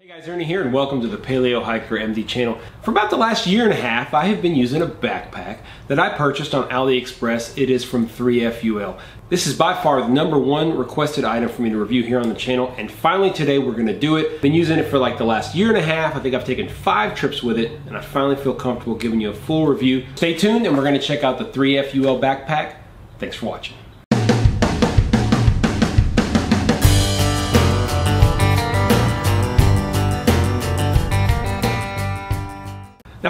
Hey guys, Ernie here and welcome to the Paleo Hiker MD channel. For about the last year and a half, I have been using a backpack that I purchased on AliExpress. It is from 3FUL. This is by far the number one requested item for me to review here on the channel and finally today we're going to do it. Been using it for like the last year and a half. I think I've taken five trips with it and I finally feel comfortable giving you a full review. Stay tuned and we're going to check out the 3FUL backpack. Thanks for watching.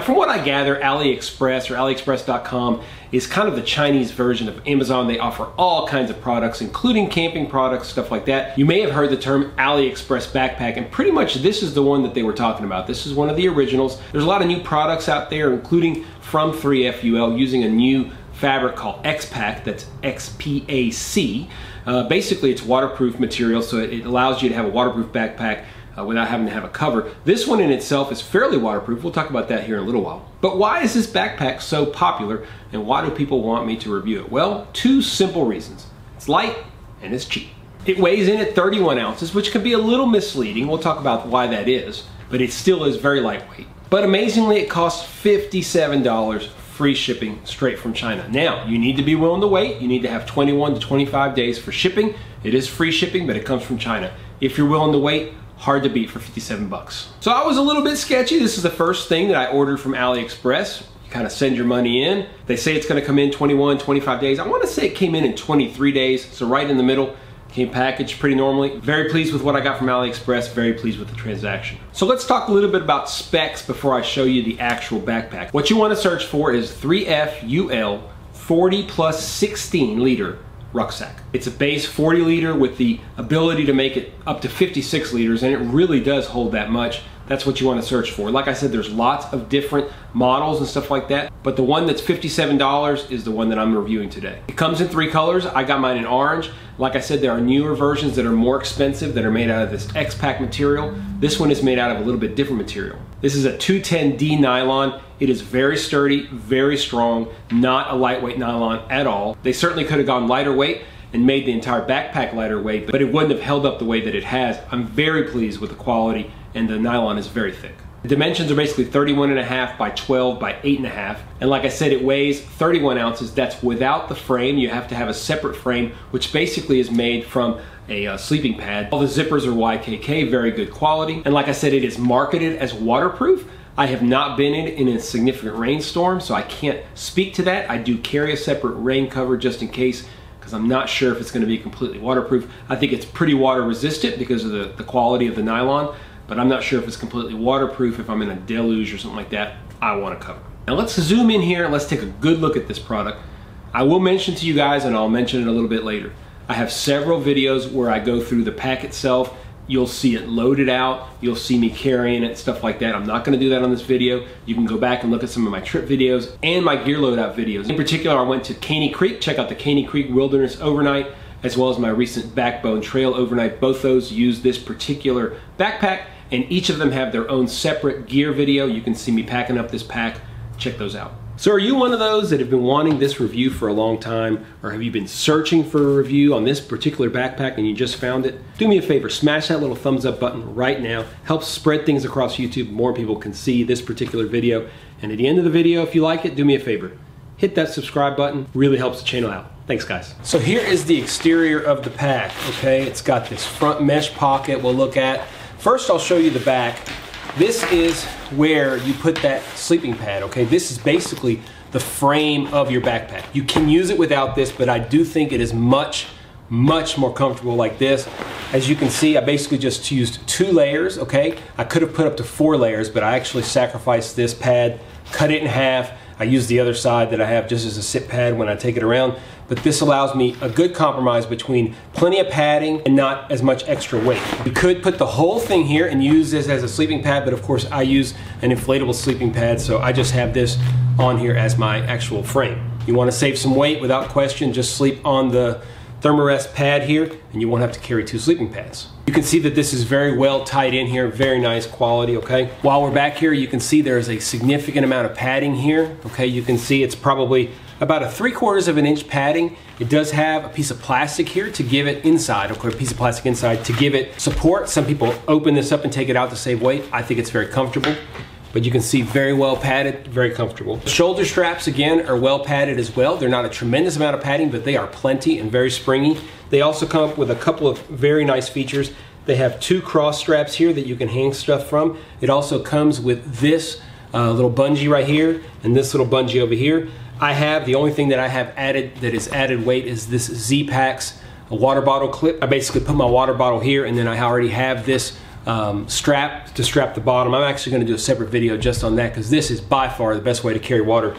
From what I gather, AliExpress or AliExpress.com is kind of the Chinese version of Amazon. They offer all kinds of products, including camping products, stuff like that. You may have heard the term AliExpress backpack, and pretty much this is the one that they were talking about. This is one of the originals. There's a lot of new products out there, including from 3FUL using a new fabric called X-Pac, that's X-P-A-C. Uh, basically, it's waterproof material, so it allows you to have a waterproof backpack uh, without having to have a cover. This one in itself is fairly waterproof. We'll talk about that here in a little while. But why is this backpack so popular and why do people want me to review it? Well, two simple reasons. It's light and it's cheap. It weighs in at 31 ounces, which can be a little misleading. We'll talk about why that is, but it still is very lightweight. But amazingly, it costs $57 free shipping straight from China. Now, you need to be willing to wait. You need to have 21 to 25 days for shipping. It is free shipping, but it comes from China. If you're willing to wait, hard to beat for 57 bucks. So I was a little bit sketchy. This is the first thing that I ordered from AliExpress. You kind of send your money in. They say it's gonna come in 21, 25 days. I wanna say it came in in 23 days, so right in the middle. Came packaged pretty normally. Very pleased with what I got from AliExpress, very pleased with the transaction. So let's talk a little bit about specs before I show you the actual backpack. What you wanna search for is 3FUL 40 plus 16 liter rucksack. It's a base 40 liter with the ability to make it up to 56 liters and it really does hold that much. That's what you want to search for. Like I said, there's lots of different models and stuff like that, but the one that's $57 is the one that I'm reviewing today. It comes in three colors. I got mine in orange. Like I said, there are newer versions that are more expensive that are made out of this X-Pac material. This one is made out of a little bit different material. This is a 210D nylon. It is very sturdy, very strong, not a lightweight nylon at all. They certainly could have gone lighter weight and made the entire backpack lighter weight, but it wouldn't have held up the way that it has. I'm very pleased with the quality and the nylon is very thick. The dimensions are basically 31 and a half by 12 by 8 and a half. And like I said, it weighs 31 ounces. That's without the frame. You have to have a separate frame, which basically is made from a uh, sleeping pad. All the zippers are YKK, very good quality. And like I said, it is marketed as waterproof. I have not been in in a significant rainstorm, so I can't speak to that. I do carry a separate rain cover just in case because I'm not sure if it's going to be completely waterproof. I think it's pretty water resistant because of the, the quality of the nylon, but I'm not sure if it's completely waterproof. If I'm in a deluge or something like that, I want to cover. Now let's zoom in here and let's take a good look at this product. I will mention to you guys, and I'll mention it a little bit later, I have several videos where I go through the pack itself. You'll see it loaded out. You'll see me carrying it, stuff like that. I'm not gonna do that on this video. You can go back and look at some of my trip videos and my gear loadout videos. In particular, I went to Caney Creek, check out the Caney Creek Wilderness Overnight, as well as my recent Backbone Trail Overnight. Both those use this particular backpack and each of them have their own separate gear video. You can see me packing up this pack. Check those out. So are you one of those that have been wanting this review for a long time or have you been searching for a review on this particular backpack and you just found it? Do me a favor, smash that little thumbs up button right now. Helps spread things across YouTube. More people can see this particular video. And at the end of the video, if you like it, do me a favor. Hit that subscribe button. Really helps the channel out. Thanks guys. So here is the exterior of the pack, okay? It's got this front mesh pocket we'll look at. First, I'll show you the back. This is where you put that sleeping pad, okay? This is basically the frame of your backpack. You can use it without this, but I do think it is much, much more comfortable like this. As you can see, I basically just used two layers, okay? I could have put up to four layers, but I actually sacrificed this pad, cut it in half. I use the other side that I have just as a sit pad when I take it around but this allows me a good compromise between plenty of padding and not as much extra weight. You could put the whole thing here and use this as a sleeping pad, but of course I use an inflatable sleeping pad, so I just have this on here as my actual frame. You wanna save some weight without question, just sleep on the Thermarest pad here, and you won't have to carry two sleeping pads. You can see that this is very well tied in here, very nice quality, okay? While we're back here, you can see there's a significant amount of padding here, okay? You can see it's probably about a three quarters of an inch padding. It does have a piece of plastic here to give it inside, course, a piece of plastic inside to give it support. Some people open this up and take it out to save weight. I think it's very comfortable but you can see very well padded, very comfortable. Shoulder straps again are well padded as well. They're not a tremendous amount of padding, but they are plenty and very springy. They also come up with a couple of very nice features. They have two cross straps here that you can hang stuff from. It also comes with this uh, little bungee right here and this little bungee over here. I have, the only thing that I have added that is added weight is this Z-Packs water bottle clip. I basically put my water bottle here and then I already have this um, strap to strap the bottom. I'm actually going to do a separate video just on that because this is by far the best way to carry water.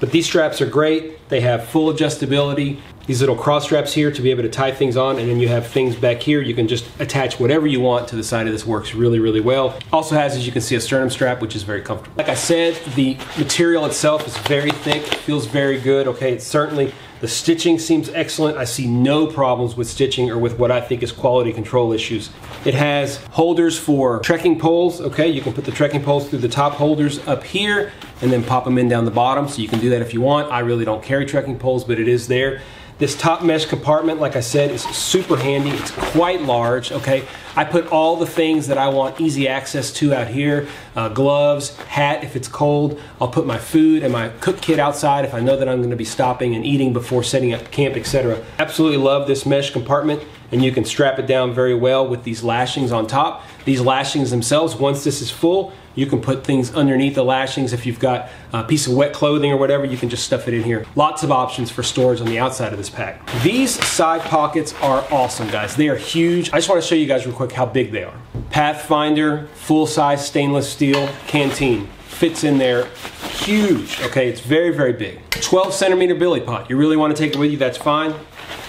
But these straps are great. They have full adjustability. These little cross straps here to be able to tie things on and then you have things back here. You can just attach whatever you want to the side of this. Works really, really well. Also has, as you can see, a sternum strap, which is very comfortable. Like I said, the material itself is very thick, feels very good. Okay, it's certainly the stitching seems excellent. I see no problems with stitching or with what I think is quality control issues. It has holders for trekking poles. Okay, you can put the trekking poles through the top holders up here and then pop them in down the bottom. So you can do that if you want. I really don't carry trekking poles, but it is there. This top mesh compartment, like I said, is super handy. It's quite large, okay? I put all the things that I want easy access to out here. Uh, gloves, hat if it's cold. I'll put my food and my cook kit outside if I know that I'm gonna be stopping and eating before setting up camp, etc. Absolutely love this mesh compartment and you can strap it down very well with these lashings on top. These lashings themselves, once this is full, you can put things underneath the lashings. If you've got a piece of wet clothing or whatever, you can just stuff it in here. Lots of options for storage on the outside of this pack. These side pockets are awesome, guys. They are huge. I just want to show you guys real quick how big they are. Pathfinder, full-size stainless steel canteen. Fits in there huge, okay? It's very, very big. 12 centimeter billy pot. You really want to take it with you, that's fine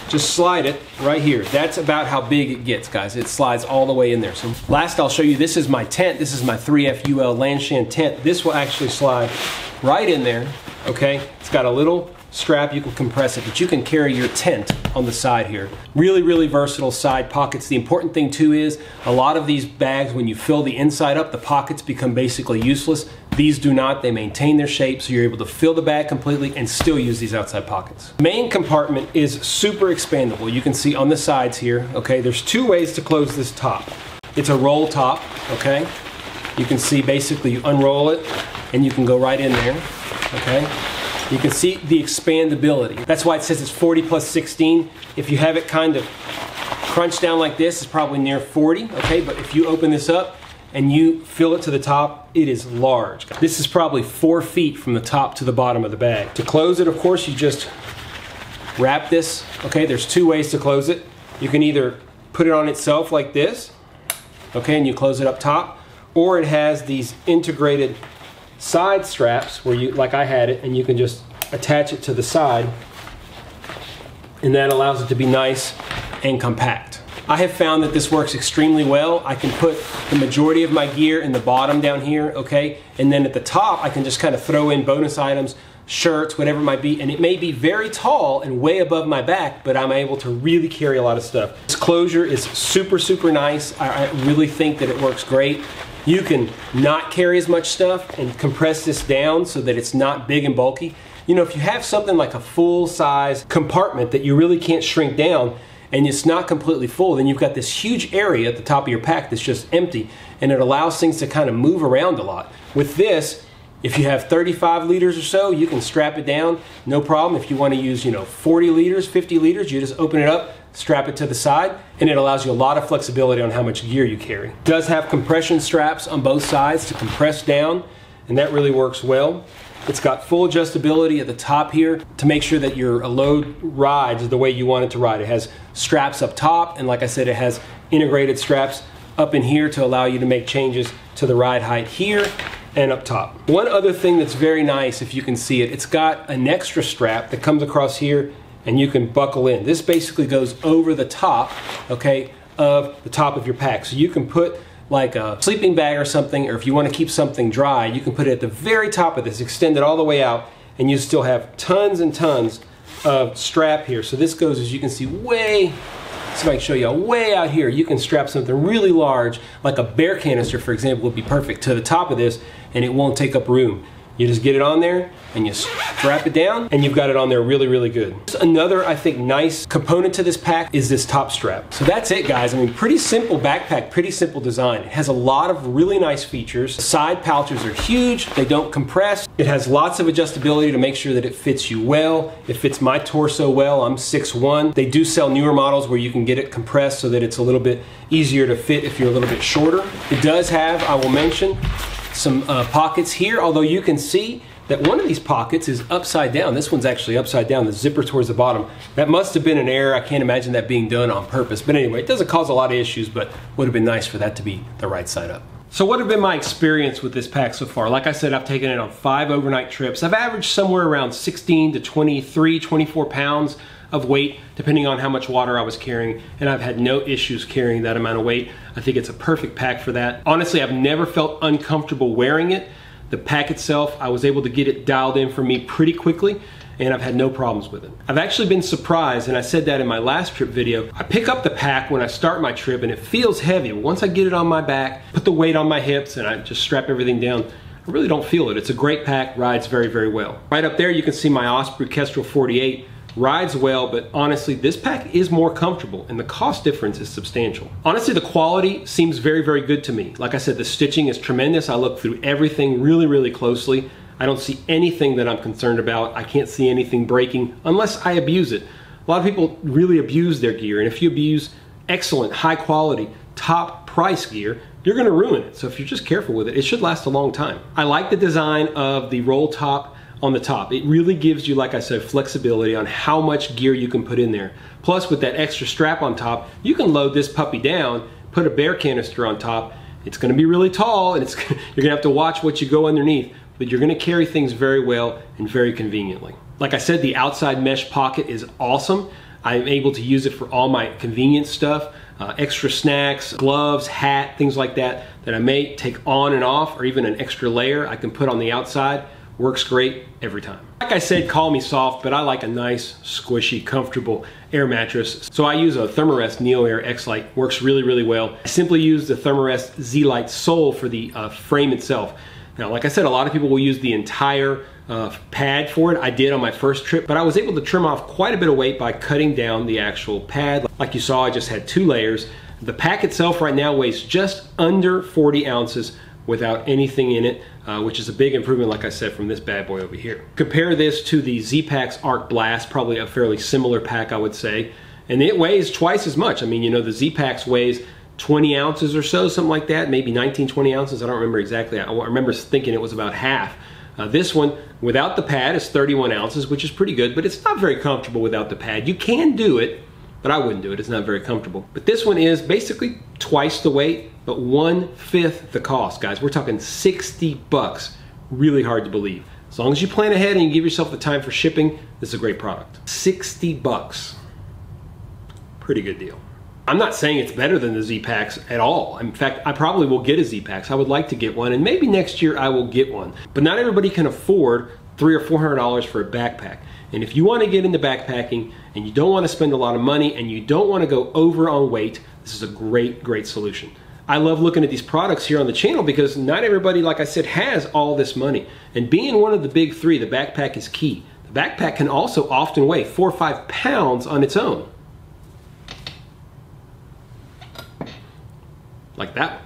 just slide it right here. That's about how big it gets, guys. It slides all the way in there. So last I'll show you, this is my tent. This is my 3FUL Lanshan tent. This will actually slide right in there, okay? It's got a little strap, you can compress it, but you can carry your tent on the side here. Really, really versatile side pockets. The important thing too is a lot of these bags, when you fill the inside up, the pockets become basically useless. These do not, they maintain their shape so you're able to fill the bag completely and still use these outside pockets. Main compartment is super expandable. You can see on the sides here, okay, there's two ways to close this top. It's a roll top, okay? You can see basically you unroll it and you can go right in there, okay? You can see the expandability. That's why it says it's 40 plus 16. If you have it kind of crunched down like this, it's probably near 40, okay? But if you open this up, and you fill it to the top, it is large. This is probably four feet from the top to the bottom of the bag. To close it, of course, you just wrap this. Okay, there's two ways to close it. You can either put it on itself like this, okay, and you close it up top, or it has these integrated side straps where you, like I had it, and you can just attach it to the side, and that allows it to be nice and compact. I have found that this works extremely well. I can put the majority of my gear in the bottom down here, okay? And then at the top, I can just kind of throw in bonus items, shirts, whatever it might be. And it may be very tall and way above my back, but I'm able to really carry a lot of stuff. This closure is super, super nice. I, I really think that it works great. You can not carry as much stuff and compress this down so that it's not big and bulky. You know, if you have something like a full size compartment that you really can't shrink down, and it's not completely full, then you've got this huge area at the top of your pack that's just empty and it allows things to kind of move around a lot. With this, if you have 35 liters or so, you can strap it down, no problem. If you want to use, you know, 40 liters, 50 liters, you just open it up, strap it to the side, and it allows you a lot of flexibility on how much gear you carry. It does have compression straps on both sides to compress down, and that really works well. It's got full adjustability at the top here to make sure that your load rides the way you want it to ride. It has straps up top, and like I said, it has integrated straps up in here to allow you to make changes to the ride height here and up top. One other thing that's very nice, if you can see it, it's got an extra strap that comes across here and you can buckle in. This basically goes over the top, okay, of the top of your pack. So you can put like a sleeping bag or something, or if you want to keep something dry, you can put it at the very top of this, extend it all the way out, and you still have tons and tons of strap here. So this goes, as you can see, way, if I can show you, way out here. You can strap something really large, like a bear canister, for example, would be perfect to the top of this, and it won't take up room. You just get it on there and you strap it down and you've got it on there really, really good. Another, I think, nice component to this pack is this top strap. So that's it, guys. I mean, pretty simple backpack, pretty simple design. It has a lot of really nice features. Side pouches are huge. They don't compress. It has lots of adjustability to make sure that it fits you well. It fits my torso well. I'm 6'1". They do sell newer models where you can get it compressed so that it's a little bit easier to fit if you're a little bit shorter. It does have, I will mention, some uh, pockets here, although you can see that one of these pockets is upside down. This one's actually upside down, the zipper towards the bottom. That must have been an error. I can't imagine that being done on purpose. But anyway, it doesn't cause a lot of issues, but would have been nice for that to be the right side up. So what have been my experience with this pack so far? Like I said, I've taken it on five overnight trips. I've averaged somewhere around 16 to 23, 24 pounds of weight, depending on how much water I was carrying, and I've had no issues carrying that amount of weight. I think it's a perfect pack for that. Honestly, I've never felt uncomfortable wearing it. The pack itself, I was able to get it dialed in for me pretty quickly and I've had no problems with it. I've actually been surprised, and I said that in my last trip video. I pick up the pack when I start my trip and it feels heavy. Once I get it on my back, put the weight on my hips, and I just strap everything down, I really don't feel it. It's a great pack, rides very, very well. Right up there, you can see my Osprey Kestrel 48 rides well, but honestly, this pack is more comfortable and the cost difference is substantial. Honestly, the quality seems very, very good to me. Like I said, the stitching is tremendous. I look through everything really, really closely. I don't see anything that I'm concerned about. I can't see anything breaking unless I abuse it. A lot of people really abuse their gear, and if you abuse excellent, high quality, top price gear, you're gonna ruin it. So if you're just careful with it, it should last a long time. I like the design of the roll top on the top. It really gives you, like I said, flexibility on how much gear you can put in there. Plus with that extra strap on top, you can load this puppy down, put a bear canister on top. It's gonna be really tall and it's, you're gonna have to watch what you go underneath, but you're gonna carry things very well and very conveniently. Like I said, the outside mesh pocket is awesome. I'm able to use it for all my convenience stuff, uh, extra snacks, gloves, hat, things like that, that I may take on and off, or even an extra layer I can put on the outside Works great every time. Like I said, call me soft, but I like a nice, squishy, comfortable air mattress. So I use a Thermarest NeoAir X-Lite. Works really, really well. I simply use the Thermarest Z-Lite Sol for the uh, frame itself. Now, like I said, a lot of people will use the entire uh, pad for it. I did on my first trip, but I was able to trim off quite a bit of weight by cutting down the actual pad. Like you saw, I just had two layers. The pack itself right now weighs just under 40 ounces without anything in it, uh, which is a big improvement, like I said, from this bad boy over here. Compare this to the Z-Packs Arc Blast, probably a fairly similar pack, I would say, and it weighs twice as much. I mean, you know, the Z-Packs weighs 20 ounces or so, something like that, maybe 19, 20 ounces, I don't remember exactly. I remember thinking it was about half. Uh, this one, without the pad, is 31 ounces, which is pretty good, but it's not very comfortable without the pad. You can do it, but I wouldn't do it. It's not very comfortable. But this one is basically twice the weight, but one fifth the cost, guys. We're talking 60 bucks. Really hard to believe. As long as you plan ahead and you give yourself the time for shipping, this is a great product. 60 bucks. Pretty good deal. I'm not saying it's better than the Z-Packs at all. In fact, I probably will get a Z-Packs. I would like to get one, and maybe next year I will get one. But not everybody can afford three or four hundred dollars for a backpack. And if you want to get into backpacking and you don't want to spend a lot of money and you don't want to go over on weight, this is a great, great solution. I love looking at these products here on the channel because not everybody, like I said, has all this money. And being one of the big three, the backpack is key. The backpack can also often weigh four or five pounds on its own. Like that one.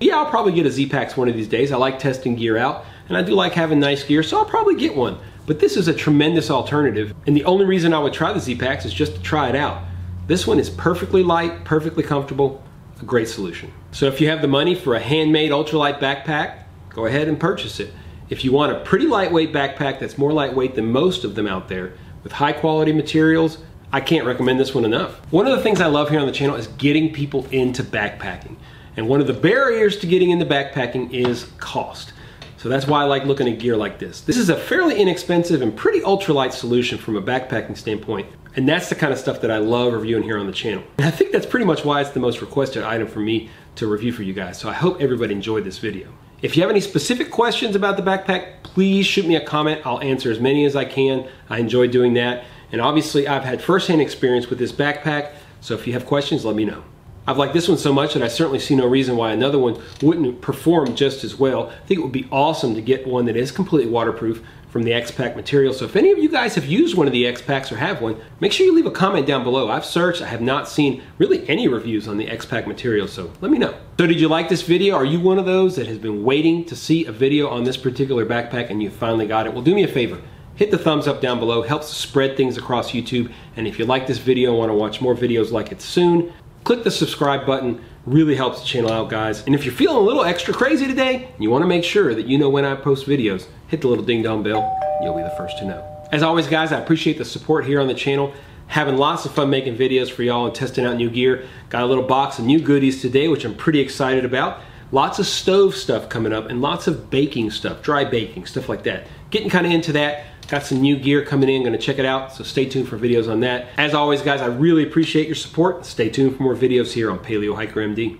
Yeah, I'll probably get a Z-Packs one of these days. I like testing gear out, and I do like having nice gear, so I'll probably get one. But this is a tremendous alternative, and the only reason I would try the Z-Packs is just to try it out. This one is perfectly light, perfectly comfortable, a great solution. So if you have the money for a handmade ultralight backpack, go ahead and purchase it. If you want a pretty lightweight backpack that's more lightweight than most of them out there, with high quality materials, I can't recommend this one enough. One of the things I love here on the channel is getting people into backpacking. And one of the barriers to getting into backpacking is cost. So that's why I like looking at gear like this. This is a fairly inexpensive and pretty ultralight solution from a backpacking standpoint. And that's the kind of stuff that I love reviewing here on the channel. And I think that's pretty much why it's the most requested item for me to review for you guys. So I hope everybody enjoyed this video. If you have any specific questions about the backpack, please shoot me a comment. I'll answer as many as I can. I enjoy doing that. And obviously I've had firsthand experience with this backpack. So if you have questions, let me know. I've liked this one so much that I certainly see no reason why another one wouldn't perform just as well. I think it would be awesome to get one that is completely waterproof from the X-Pac material. So if any of you guys have used one of the X-Pacs or have one, make sure you leave a comment down below. I've searched, I have not seen really any reviews on the X-Pac material, so let me know. So did you like this video? Are you one of those that has been waiting to see a video on this particular backpack and you finally got it? Well, do me a favor hit the thumbs up down below helps spread things across YouTube and if you like this video and want to watch more videos like it soon click the subscribe button. Really helps the channel out guys. And if you're feeling a little extra crazy today you want to make sure that you know when I post videos. Hit the little ding dong bell. You'll be the first to know. As always guys I appreciate the support here on the channel. Having lots of fun making videos for y'all and testing out new gear. Got a little box of new goodies today which I'm pretty excited about. Lots of stove stuff coming up and lots of baking stuff dry baking stuff like that. Getting kind of into that Got some new gear coming in, gonna check it out, so stay tuned for videos on that. As always, guys, I really appreciate your support. Stay tuned for more videos here on Paleo Hiker MD.